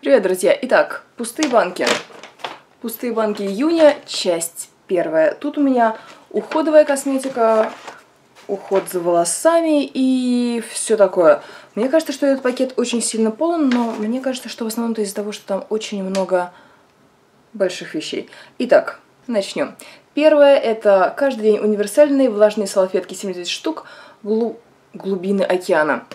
Привет, друзья! Итак, пустые банки. Пустые банки июня, часть первая. Тут у меня уходовая косметика, уход за волосами и все такое. Мне кажется, что этот пакет очень сильно полон, но мне кажется, что в основном это из-за того, что там очень много больших вещей. Итак, начнем. Первое это каждый день универсальные влажные салфетки 70 штук глу глубины океана.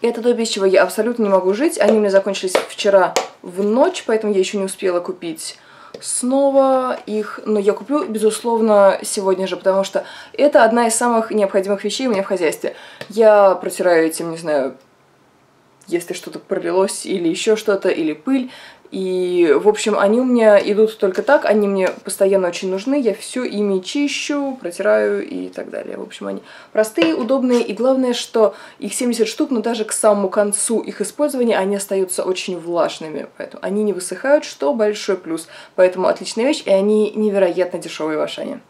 Это то, без чего я абсолютно не могу жить. Они у меня закончились вчера в ночь, поэтому я еще не успела купить снова их, но я куплю, безусловно, сегодня же, потому что это одна из самых необходимых вещей у меня в хозяйстве. Я протираю этим, не знаю, если что-то пролилось или еще что-то, или пыль. И, в общем, они у меня идут только так, они мне постоянно очень нужны, я все ими чищу, протираю и так далее. В общем, они простые, удобные, и главное, что их 70 штук, но даже к самому концу их использования они остаются очень влажными, поэтому они не высыхают, что большой плюс. Поэтому отличная вещь, и они невероятно дешевые в Ашане.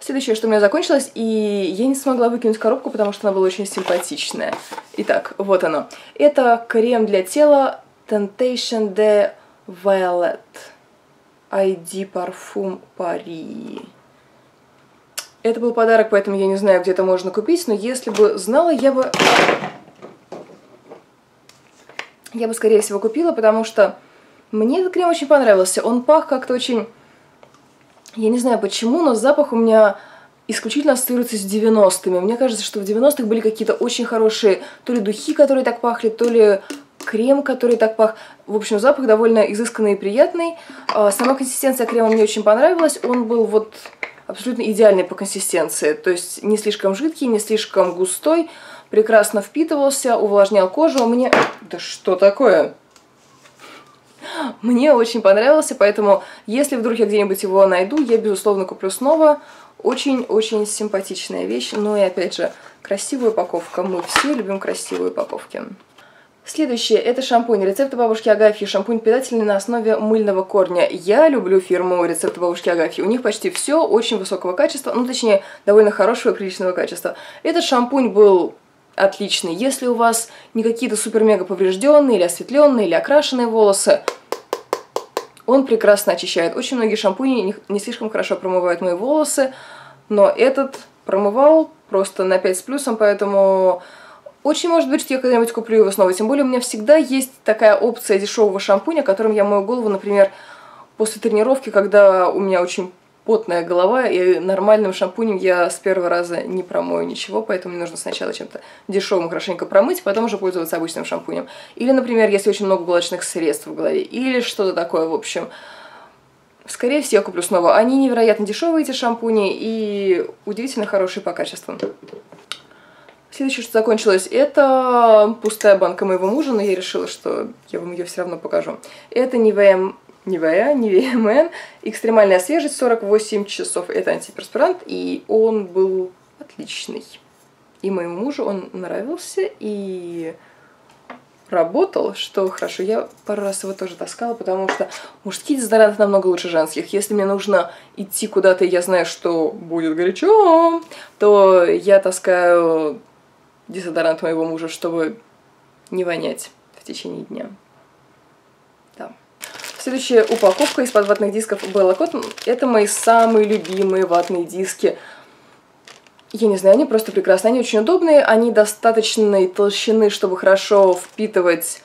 Следующее, что у меня закончилось, и я не смогла выкинуть коробку, потому что она была очень симпатичная. Итак, вот оно. Это крем для тела Temptation de Violet. ID парфум Пари. Это был подарок, поэтому я не знаю, где это можно купить, но если бы знала, я бы... Я бы, скорее всего, купила, потому что мне этот крем очень понравился. Он пах как-то очень... Я не знаю почему, но запах у меня исключительно ассоциируется с 90-ми. Мне кажется, что в 90-х были какие-то очень хорошие то ли духи, которые так пахли, то ли крем, который так пах. В общем, запах довольно изысканный и приятный. А, сама консистенция крема мне очень понравилась. Он был вот абсолютно идеальный по консистенции. То есть не слишком жидкий, не слишком густой. Прекрасно впитывался, увлажнял кожу. Мне... Да что такое? Мне очень понравился, поэтому если вдруг я где-нибудь его найду, я, безусловно, куплю снова. Очень-очень симпатичная вещь. Ну и, опять же, красивая упаковка. Мы все любим красивые упаковки. Следующее – это шампунь. Рецепты бабушки Агафьи. Шампунь питательный на основе мыльного корня. Я люблю фирму рецепты бабушки Агафьи. У них почти все очень высокого качества, ну, точнее, довольно хорошего и приличного качества. Этот шампунь был отличный. Если у вас не какие-то супер-мега поврежденные или осветленные, или окрашенные волосы, он прекрасно очищает. Очень многие шампуни не, слишком хорошо промывают мои волосы, но этот промывал просто на 5 с плюсом, поэтому очень может быть, что я когда-нибудь куплю его снова. Тем более у меня всегда есть такая опция дешевого шампуня, которым я мою голову, например, после тренировки, когда у меня очень потная голова, и нормальным шампунем я с первого раза не промою ничего, поэтому мне нужно сначала чем-то дешевым хорошенько промыть, потом уже пользоваться обычным шампунем. Или, например, если очень много булочных средств в голове, или что-то такое, в общем. Скорее всего, я куплю снова. Они невероятно дешевые, эти шампуни, и удивительно хорошие по качеству. Следующее, что закончилось, это пустая банка моего мужа, но я решила, что я вам ее все равно покажу. Это Nivea, Nivea, Nivea Man, экстремальная свежесть, 48 часов. Это антиперспирант, и он был отличный. И моему мужу он нравился, и работал, что хорошо. Я пару раз его тоже таскала, потому что мужские дезодоранты намного лучше женских. Если мне нужно идти куда-то, и я знаю, что будет горячо, то я таскаю дезодорант моего мужа, чтобы не вонять в течение дня. Да. Следующая упаковка из-под ватных дисков Bella Cotton. Это мои самые любимые ватные диски. Я не знаю, они просто прекрасные, они очень удобные, они достаточной толщины, чтобы хорошо впитывать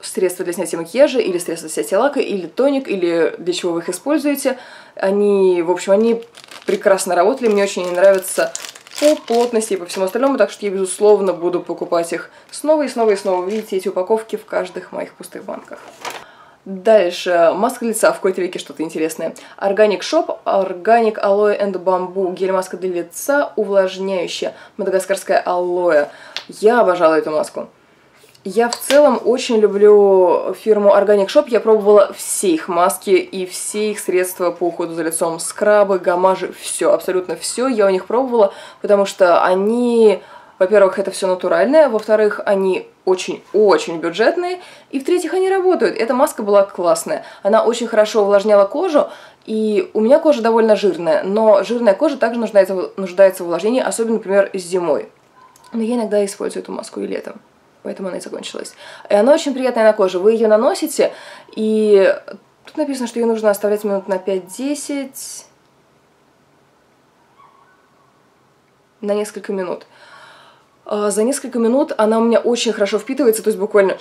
средства для снятия макияжа, или средства для снятия лака, или тоник, или для чего вы их используете. Они, в общем, они прекрасно работали, мне очень нравятся по плотности и по всему остальному, так что я, безусловно, буду покупать их снова и снова и снова. Видите эти упаковки в каждых моих пустых банках. Дальше, маска лица, в какой-то веке что-то интересное. Organic Shop, Organic Aloe and Bamboo, гель-маска для лица, увлажняющая, мадагаскарская алоэ. Я обожала эту маску. Я в целом очень люблю фирму Organic Shop. Я пробовала все их маски и все их средства по уходу за лицом. Скрабы, гамажи, все, абсолютно все я у них пробовала, потому что они, во-первых, это все натуральное, во-вторых, они очень-очень бюджетные, и в-третьих, они работают. Эта маска была классная. Она очень хорошо увлажняла кожу, и у меня кожа довольно жирная, но жирная кожа также нуждается, нуждается в увлажнении, особенно, например, зимой. Но я иногда использую эту маску и летом поэтому она и закончилась. И она очень приятная на коже. Вы ее наносите, и тут написано, что ее нужно оставлять минут на 5-10, на несколько минут. А, за несколько минут она у меня очень хорошо впитывается, то есть буквально...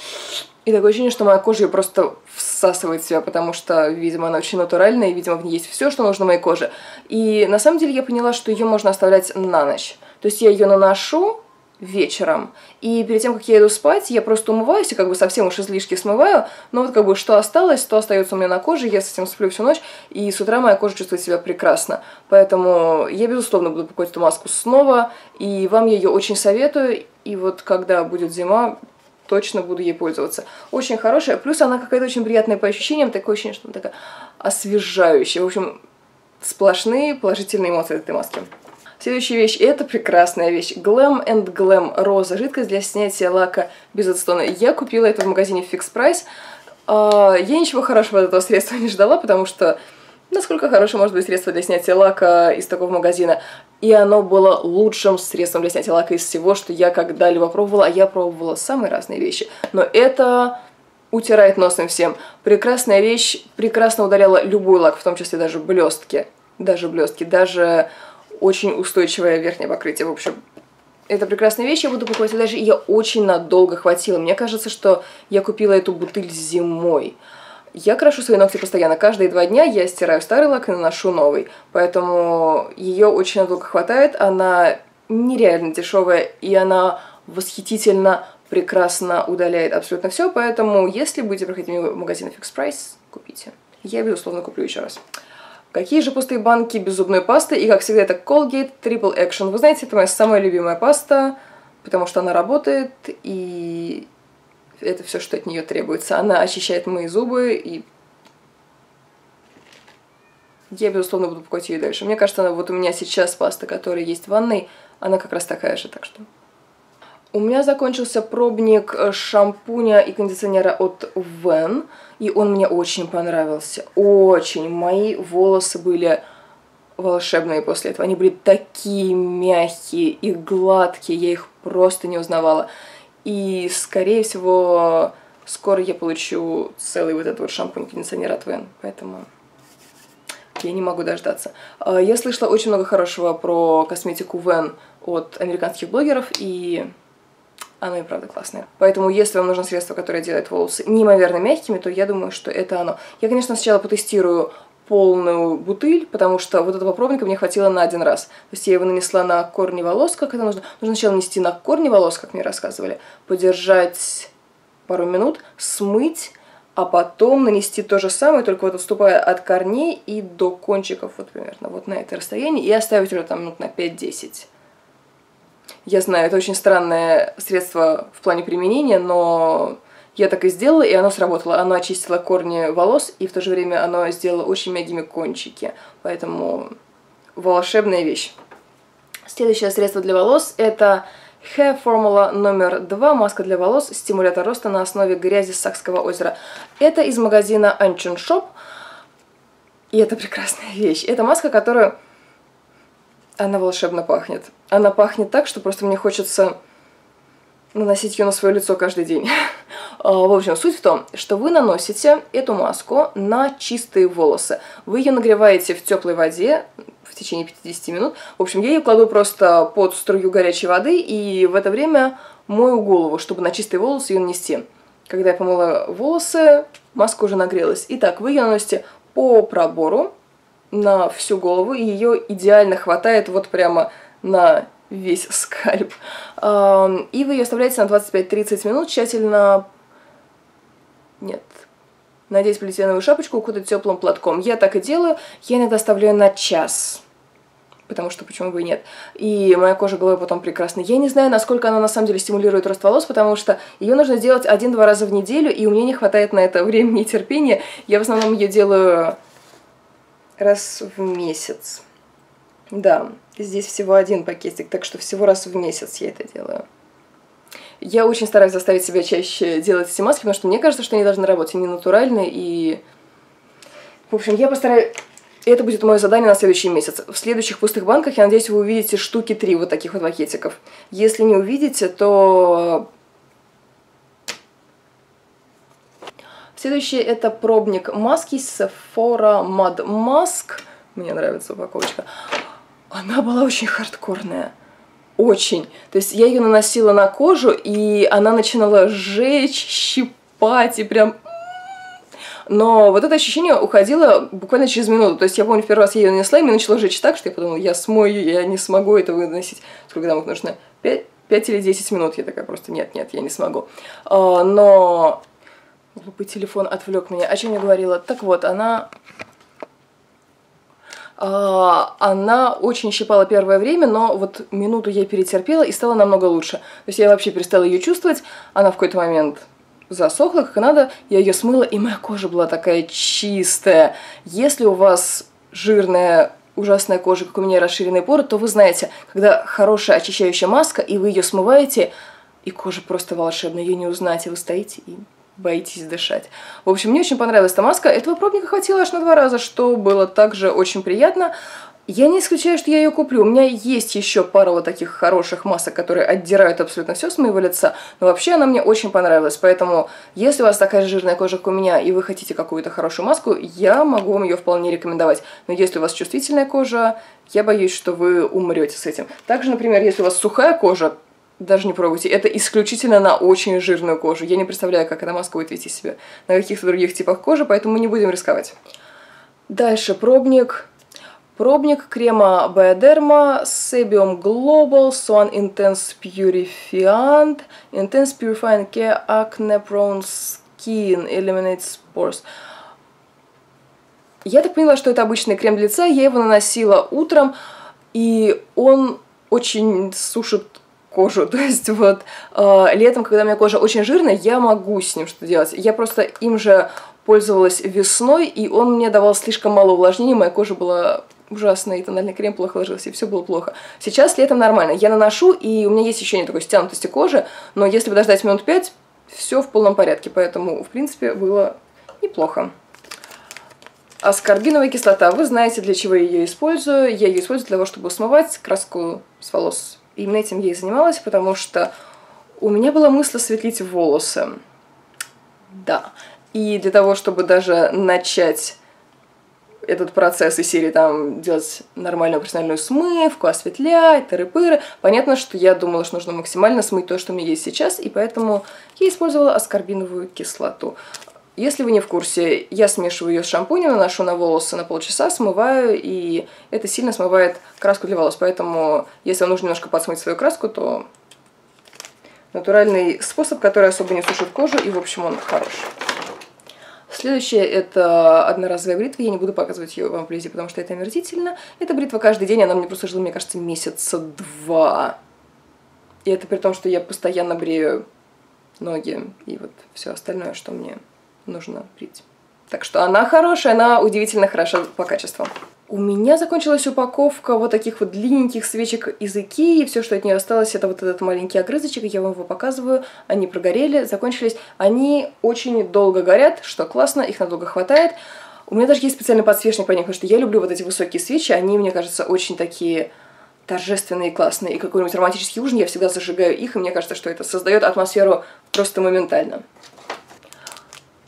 И такое ощущение, что моя кожа ее просто всасывает в себя, потому что, видимо, она очень натуральная, и, видимо, в ней есть все, что нужно моей коже. И на самом деле я поняла, что ее можно оставлять на ночь. То есть я ее наношу, вечером. И перед тем, как я иду спать, я просто умываюсь и как бы совсем уж излишки смываю, но вот как бы что осталось, то остается у меня на коже, я с этим сплю всю ночь, и с утра моя кожа чувствует себя прекрасно. Поэтому я, безусловно, буду покупать эту маску снова, и вам я ее очень советую, и вот когда будет зима, точно буду ей пользоваться. Очень хорошая, плюс она какая-то очень приятная по ощущениям, такое ощущение, что она такая освежающая. В общем, сплошные положительные эмоции от этой маски. Следующая вещь, это прекрасная вещь. Glam and Glam роза, жидкость для снятия лака без отстона. Я купила это в магазине Fix Price. А, я ничего хорошего от этого средства не ждала, потому что насколько хорошее может быть средство для снятия лака из такого магазина. И оно было лучшим средством для снятия лака из всего, что я когда-либо пробовала, а я пробовала самые разные вещи. Но это утирает носом всем. Прекрасная вещь, прекрасно удаляла любой лак, в том числе даже блестки. Даже блестки, даже очень устойчивое верхнее покрытие. В общем, это прекрасная вещь, я буду покупать даже ее очень надолго хватило. Мне кажется, что я купила эту бутыль зимой. Я крашу свои ногти постоянно. Каждые два дня я стираю старый лак и наношу новый. Поэтому ее очень надолго хватает. Она нереально дешевая, и она восхитительно, прекрасно удаляет абсолютно все. Поэтому, если будете проходить мимо магазина Fix Price, купите. Я, безусловно, куплю еще раз. Какие же пустые банки без зубной пасты? И, как всегда, это Colgate Triple Action. Вы знаете, это моя самая любимая паста, потому что она работает, и это все, что от нее требуется. Она очищает мои зубы, и я, безусловно, буду покупать ее дальше. Мне кажется, она, вот у меня сейчас паста, которая есть в ванной, она как раз такая же, так что... У меня закончился пробник э, шампуня и кондиционера от Вен, и он мне очень понравился. Очень. Мои волосы были волшебные после этого. Они были такие мягкие и гладкие, я их просто не узнавала. И, скорее всего, скоро я получу целый вот этот вот шампунь-кондиционер от Вен, поэтому я не могу дождаться. А, я слышала очень много хорошего про косметику Вен от американских блогеров, и оно и правда классное. Поэтому, если вам нужно средство, которое делает волосы неимоверно мягкими, то я думаю, что это оно. Я, конечно, сначала потестирую полную бутыль, потому что вот этого пробника мне хватило на один раз. То есть я его нанесла на корни волос, как это нужно. Нужно сначала нанести на корни волос, как мне рассказывали, подержать пару минут, смыть, а потом нанести то же самое, только вот отступая от корней и до кончиков, вот примерно вот на это расстояние, и оставить уже там минут на 5-10. Я знаю, это очень странное средство в плане применения, но я так и сделала, и оно сработало. Оно очистило корни волос, и в то же время оно сделало очень мягкими кончики. Поэтому волшебная вещь. Следующее средство для волос это Hair Formula номер 2, маска для волос, стимулятор роста на основе грязи Сакского озера. Это из магазина Ancient Shop, и это прекрасная вещь. Это маска, которую она волшебно пахнет. Она пахнет так, что просто мне хочется наносить ее на свое лицо каждый день. А, в общем, суть в том, что вы наносите эту маску на чистые волосы. Вы ее нагреваете в теплой воде в течение 50 минут. В общем, я ее кладу просто под струю горячей воды и в это время мою голову, чтобы на чистые волосы ее нанести. Когда я помыла волосы, маска уже нагрелась. Итак, вы ее наносите по пробору, на всю голову, и ее идеально хватает вот прямо на весь скальп. И вы ее оставляете на 25-30 минут, тщательно... Нет. Надеть полиэтиленовую шапочку, укутать теплым платком. Я так и делаю. Я иногда оставляю на час. Потому что почему бы и нет. И моя кожа головы потом прекрасна. Я не знаю, насколько она на самом деле стимулирует рост волос, потому что ее нужно делать один-два раза в неделю, и у меня не хватает на это времени и терпения. Я в основном ее делаю раз в месяц. Да, здесь всего один пакетик, так что всего раз в месяц я это делаю. Я очень стараюсь заставить себя чаще делать эти маски, потому что мне кажется, что они должны работать, они натуральные, и... В общем, я постараюсь... Это будет мое задание на следующий месяц. В следующих пустых банках, я надеюсь, вы увидите штуки три вот таких вот пакетиков. Если не увидите, то Следующее это пробник маски Sephora Mud Mask. Мне нравится упаковочка. Она была очень хардкорная. Очень. То есть я ее наносила на кожу, и она начинала жечь, щипать, и прям но вот это ощущение уходило буквально через минуту. То есть я помню, в первый раз я ее нанесла, и мне начало жечь так, что я подумала, я смою, я не смогу это выносить. Сколько там нужно? 5, 5 или 10 минут. Я такая просто, нет, нет, я не смогу. А, но глупый телефон отвлек меня. О чем я говорила? Так вот, она а, она очень щипала первое время, но вот минуту я перетерпела и стало намного лучше. То есть я вообще перестала ее чувствовать, она в какой-то момент засохла, как надо, я ее смыла, и моя кожа была такая чистая. Если у вас жирная ужасная кожа, как у меня расширенные поры, то вы знаете, когда хорошая очищающая маска, и вы ее смываете, и кожа просто волшебная, ее не узнаете, вы стоите и боитесь дышать. В общем, мне очень понравилась эта маска. Этого пробника хватило аж на два раза, что было также очень приятно. Я не исключаю, что я ее куплю. У меня есть еще пара вот таких хороших масок, которые отдирают абсолютно все с моего лица, но вообще она мне очень понравилась. Поэтому, если у вас такая же жирная кожа, как у меня, и вы хотите какую-то хорошую маску, я могу вам ее вполне рекомендовать. Но если у вас чувствительная кожа, я боюсь, что вы умрете с этим. Также, например, если у вас сухая кожа, даже не пробуйте. Это исключительно на очень жирную кожу. Я не представляю, как эта маска будет вести себя на каких-то других типах кожи, поэтому мы не будем рисковать. Дальше пробник Пробник крема Bioderma Sebium Global Swan Intense Purifiant Intense Purifying Care Acne Prone Skin Eliminates Pores. Я так поняла, что это обычный крем для лица, я его наносила утром, и он очень сушит кожу. То есть вот э, летом, когда у меня кожа очень жирная, я могу с ним что делать. Я просто им же пользовалась весной, и он мне давал слишком мало увлажнения, моя кожа была ужасно, и тональный крем плохо ложился, и все было плохо. Сейчас летом нормально. Я наношу, и у меня есть ощущение такой стянутости кожи, но если подождать минут пять, все в полном порядке, поэтому, в принципе, было неплохо. Аскорбиновая кислота. Вы знаете, для чего я ее использую. Я ее использую для того, чтобы смывать краску с волос. Именно этим я и занималась, потому что у меня была мысль осветлить волосы. Да. И для того, чтобы даже начать этот процесс из серии там делать нормальную профессиональную смывку, осветлять, тыры-пыры. Понятно, что я думала, что нужно максимально смыть то, что у меня есть сейчас, и поэтому я использовала аскорбиновую кислоту. Если вы не в курсе, я смешиваю ее с шампунем, наношу на волосы на полчаса, смываю, и это сильно смывает краску для волос. Поэтому, если вам нужно немножко подсмыть свою краску, то натуральный способ, который особо не сушит кожу, и, в общем, он хороший. Следующее это одноразовая бритва. Я не буду показывать ее вам вблизи, потому что это омерзительно. Это бритва каждый день, она мне просто жила, мне кажется, месяца два. И это при том, что я постоянно брею ноги и вот все остальное, что мне нужно брить. Так что она хорошая, она удивительно хороша по качеству. У меня закончилась упаковка вот таких вот длинненьких свечек из Икеи. Все, что от нее осталось, это вот этот маленький огрызочек. Я вам его показываю. Они прогорели, закончились. Они очень долго горят, что классно, их надолго хватает. У меня даже есть специальный подсвечник по ним, потому что я люблю вот эти высокие свечи. Они, мне кажется, очень такие торжественные и классные. И какой-нибудь романтический ужин я всегда зажигаю их, и мне кажется, что это создает атмосферу просто моментально.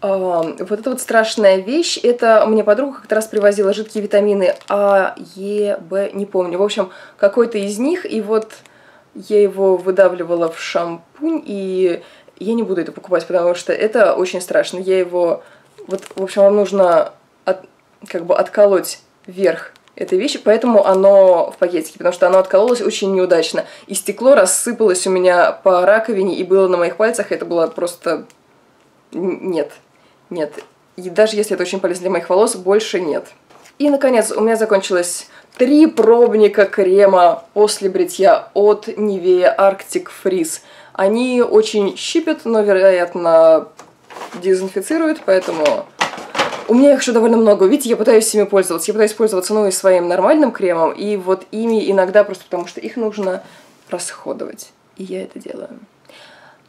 Вот эта вот страшная вещь, это мне подруга как-то раз привозила жидкие витамины А, Е, Б, не помню. В общем, какой-то из них, и вот я его выдавливала в шампунь, и я не буду это покупать, потому что это очень страшно. Я его... Вот, в общем, вам нужно от, как бы отколоть вверх этой вещи, поэтому оно в пакетике, потому что оно откололось очень неудачно. И стекло рассыпалось у меня по раковине и было на моих пальцах, это было просто... Нет, нет. И даже если это очень полезно для моих волос, больше нет. И, наконец, у меня закончилось три пробника крема после бритья от Nivea Arctic Freeze. Они очень щипят, но, вероятно, дезинфицируют, поэтому... У меня их еще довольно много. Видите, я пытаюсь ими пользоваться. Я пытаюсь пользоваться, ну, и своим нормальным кремом, и вот ими иногда просто потому, что их нужно расходовать. И я это делаю.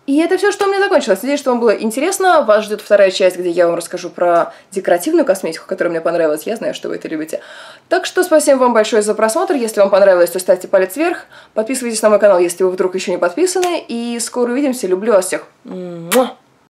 И это все, что у меня закончилось. Надеюсь, что вам было интересно. Вас ждет вторая часть, где я вам расскажу про декоративную косметику, которая мне понравилась. Я знаю, что вы это любите. Так что спасибо вам большое за просмотр. Если вам понравилось, то ставьте палец вверх. Подписывайтесь на мой канал, если вы вдруг еще не подписаны. И скоро увидимся. Люблю вас всех. Муа!